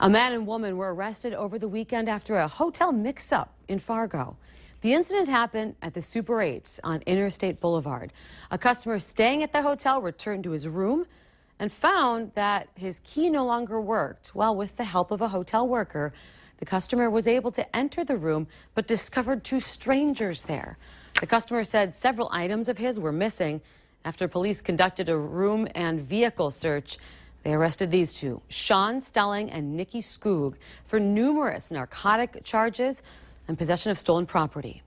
A man and woman were arrested over the weekend after a hotel mix-up in Fargo. The incident happened at the Super 8 on Interstate Boulevard. A customer staying at the hotel returned to his room and found that his key no longer worked. Well, with the help of a hotel worker, the customer was able to enter the room but discovered two strangers there. The customer said several items of his were missing. After police conducted a room and vehicle search, they arrested these two, Sean Stelling and Nikki Skoog, for numerous narcotic charges and possession of stolen property.